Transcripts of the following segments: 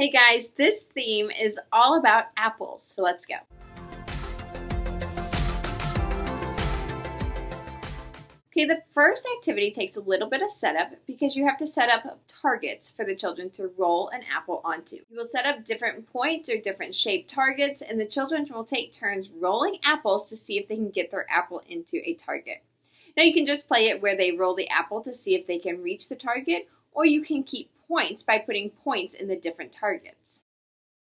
Hey guys, this theme is all about apples, so let's go. Okay, the first activity takes a little bit of setup because you have to set up targets for the children to roll an apple onto. You will set up different points or different shaped targets, and the children will take turns rolling apples to see if they can get their apple into a target. Now, you can just play it where they roll the apple to see if they can reach the target, or you can keep points by putting points in the different targets.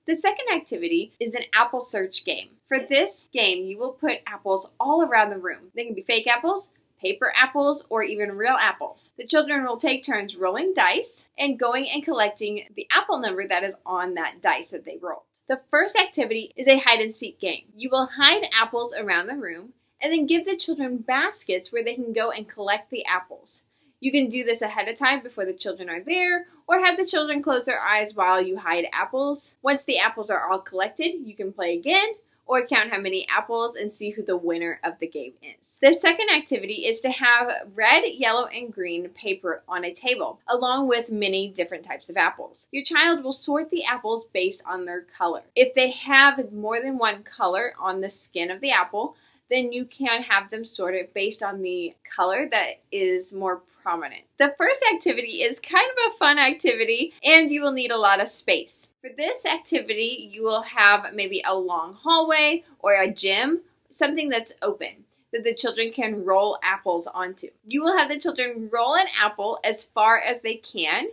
The second activity is an apple search game. For this game, you will put apples all around the room. They can be fake apples, paper apples, or even real apples. The children will take turns rolling dice and going and collecting the apple number that is on that dice that they rolled. The first activity is a hide and seek game. You will hide apples around the room and then give the children baskets where they can go and collect the apples. You can do this ahead of time before the children are there, or have the children close their eyes while you hide apples. Once the apples are all collected, you can play again or count how many apples and see who the winner of the game is. The second activity is to have red, yellow, and green paper on a table, along with many different types of apples. Your child will sort the apples based on their color. If they have more than one color on the skin of the apple, then you can have them sorted based on the color that is more prominent. The first activity is kind of a fun activity and you will need a lot of space. For this activity, you will have maybe a long hallway or a gym, something that's open that the children can roll apples onto. You will have the children roll an apple as far as they can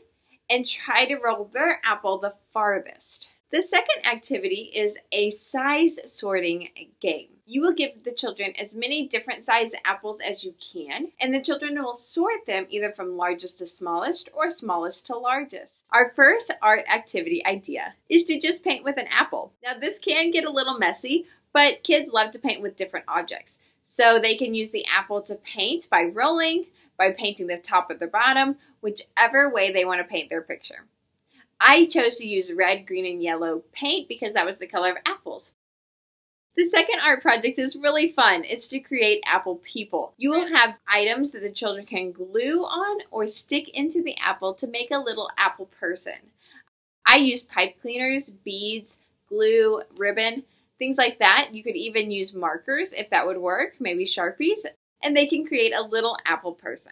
and try to roll their apple the farthest. The second activity is a size sorting game. You will give the children as many different sized apples as you can, and the children will sort them either from largest to smallest or smallest to largest. Our first art activity idea is to just paint with an apple. Now, this can get a little messy, but kids love to paint with different objects. So they can use the apple to paint by rolling, by painting the top or the bottom, whichever way they want to paint their picture. I chose to use red, green, and yellow paint because that was the color of apples. The second art project is really fun. It's to create apple people. You will have items that the children can glue on or stick into the apple to make a little apple person. I used pipe cleaners, beads, glue, ribbon, things like that. You could even use markers if that would work, maybe Sharpies, and they can create a little apple person.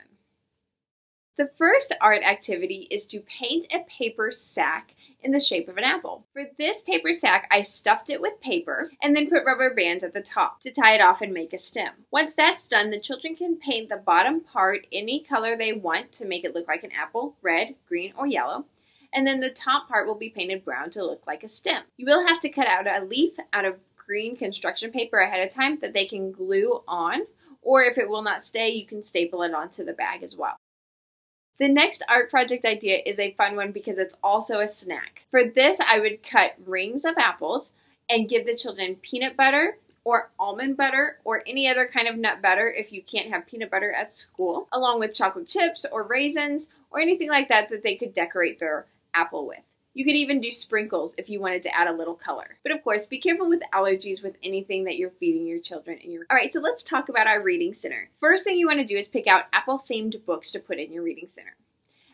The first art activity is to paint a paper sack in the shape of an apple. For this paper sack, I stuffed it with paper and then put rubber bands at the top to tie it off and make a stem. Once that's done, the children can paint the bottom part any color they want to make it look like an apple, red, green, or yellow. And then the top part will be painted brown to look like a stem. You will have to cut out a leaf out of green construction paper ahead of time that they can glue on, or if it will not stay, you can staple it onto the bag as well. The next art project idea is a fun one because it's also a snack. For this, I would cut rings of apples and give the children peanut butter or almond butter or any other kind of nut butter if you can't have peanut butter at school, along with chocolate chips or raisins or anything like that that they could decorate their apple with. You could even do sprinkles if you wanted to add a little color. But of course, be careful with allergies with anything that you're feeding your children in your All right, so let's talk about our reading center. First thing you want to do is pick out apple themed books to put in your reading center.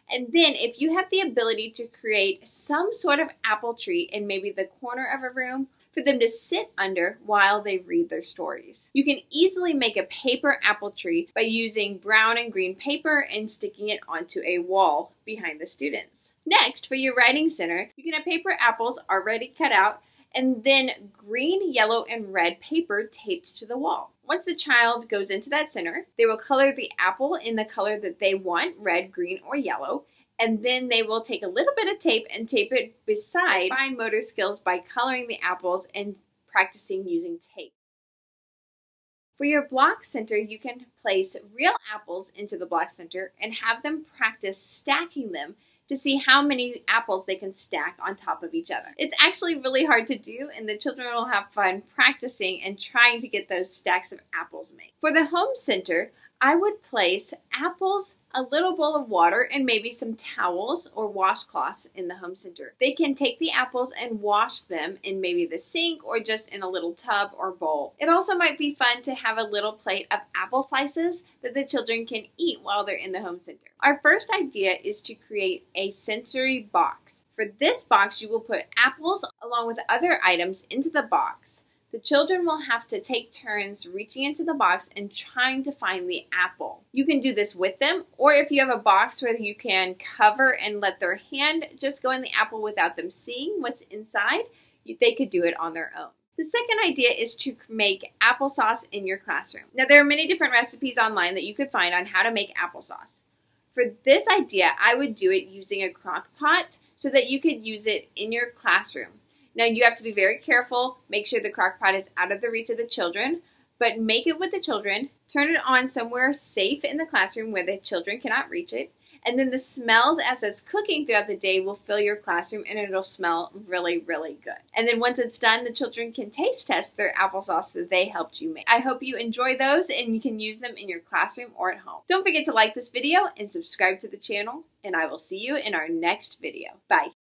And then if you have the ability to create some sort of apple tree in maybe the corner of a room for them to sit under while they read their stories. You can easily make a paper apple tree by using brown and green paper and sticking it onto a wall behind the students. Next, for your writing center, you can have paper apples already cut out and then green, yellow, and red paper taped to the wall. Once the child goes into that center, they will color the apple in the color that they want red, green, or yellow. And then they will take a little bit of tape and tape it beside fine motor skills by coloring the apples and practicing using tape. For your block center, you can place real apples into the block center and have them practice stacking them to see how many apples they can stack on top of each other. It's actually really hard to do, and the children will have fun practicing and trying to get those stacks of apples made. For the home center, I would place apples a little bowl of water and maybe some towels or washcloths in the home center. They can take the apples and wash them in maybe the sink or just in a little tub or bowl. It also might be fun to have a little plate of apple slices that the children can eat while they're in the home center. Our first idea is to create a sensory box. For this box, you will put apples along with other items into the box. The children will have to take turns reaching into the box and trying to find the apple. You can do this with them, or if you have a box where you can cover and let their hand just go in the apple without them seeing what's inside, they could do it on their own. The second idea is to make applesauce in your classroom. Now, there are many different recipes online that you could find on how to make applesauce. For this idea, I would do it using a crock pot so that you could use it in your classroom. Now, you have to be very careful. Make sure the crock pot is out of the reach of the children, but make it with the children. Turn it on somewhere safe in the classroom where the children cannot reach it. And then the smells as it's cooking throughout the day will fill your classroom and it'll smell really, really good. And then once it's done, the children can taste test their applesauce that they helped you make. I hope you enjoy those and you can use them in your classroom or at home. Don't forget to like this video and subscribe to the channel, and I will see you in our next video. Bye.